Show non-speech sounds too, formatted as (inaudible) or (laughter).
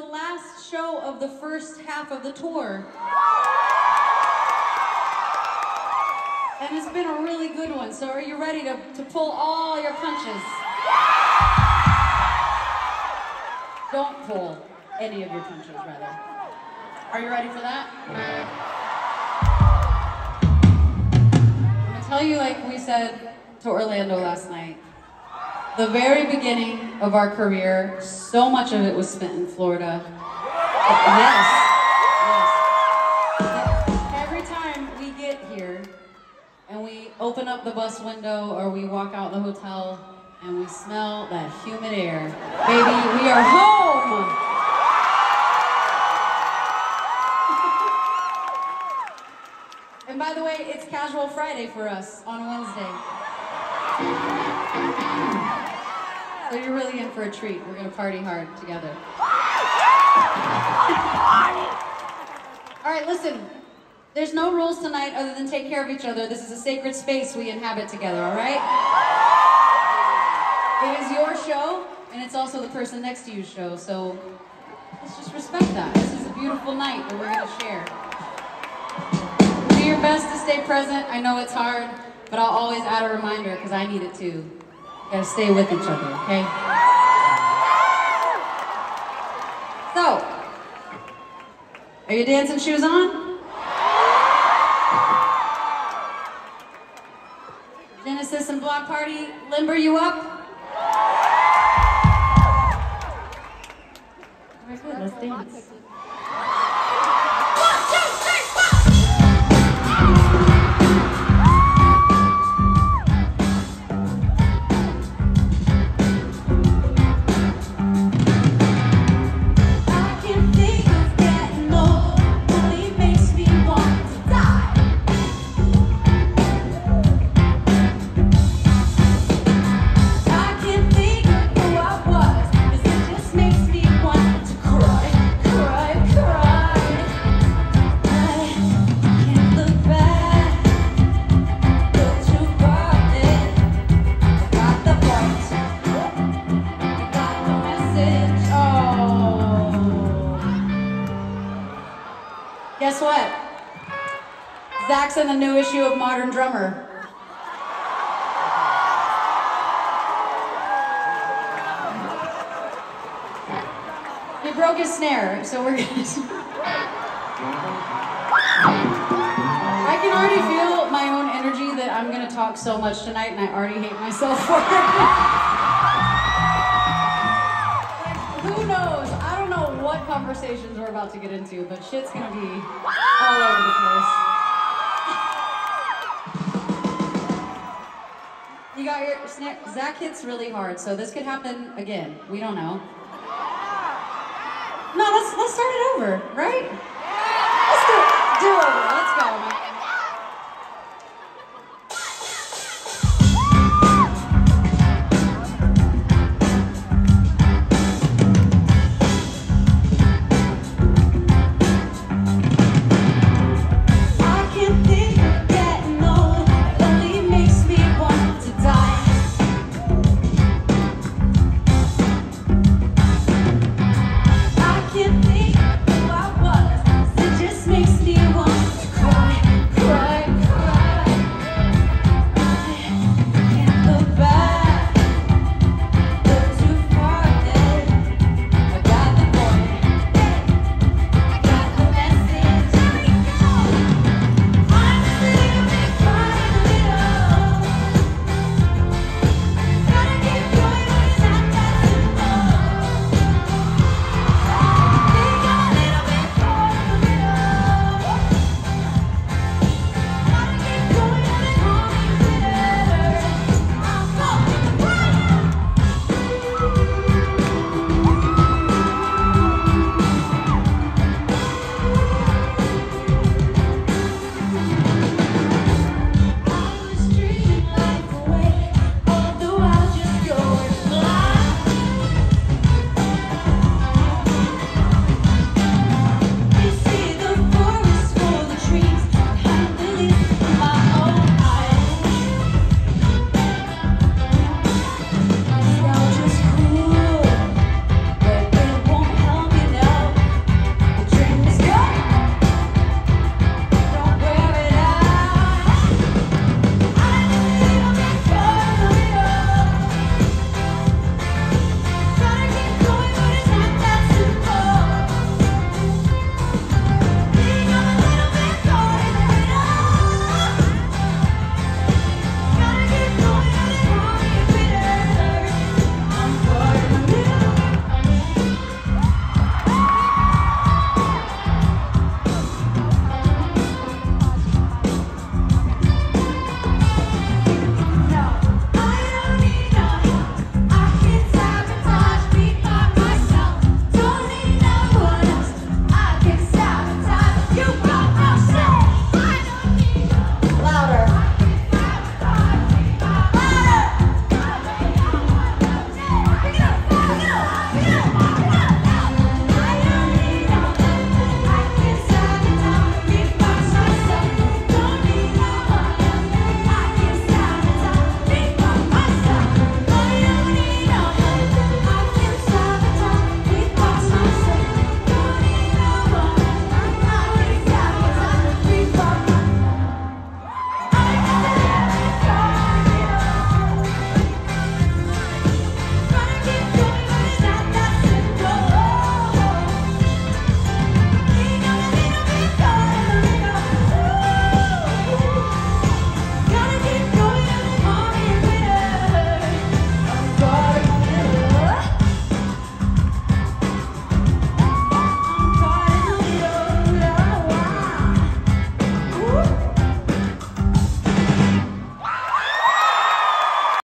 last show of the first half of the tour. And it's been a really good one, so are you ready to, to pull all your punches? Don't pull any of your punches, rather. Are you ready for that? I'm gonna tell you, like we said to Orlando last night, the very beginning of our career, so much of it was spent in Florida. Yes. Yes. Every time we get here and we open up the bus window or we walk out the hotel and we smell that humid air, baby, we are home. (laughs) And by the way, it's Casual Friday for us on Wednesday. So you're really in for a treat. We're gonna party hard together. All right, listen. There's no rules tonight other than take care of each other. This is a sacred space we inhabit together, all right? It is your show, and it's also the person next to you's show, so let's just respect that. This is a beautiful night that we're gonna share. Do your best to stay present. I know it's hard, but I'll always add a reminder because I need it too. Gotta stay with each other, okay? So, are your dancing shoes on? Genesis and Bloc Party, limber you up? Oh Very good, let's dance. Guess what? Zac's in the new issue of Modern Drummer. He broke his snare, so we're gonna. (laughs) I can already feel my own energy that I'm gonna talk so much tonight, and I already hate myself for it. (laughs) Like, who knows? what conversations we're about to get into, but shit's gonna be all over the place. You got your snack. Zac hits really hard, so this could happen again. We don't know. No, let's let's start it over, right? Let's do, do over. Let's go, man.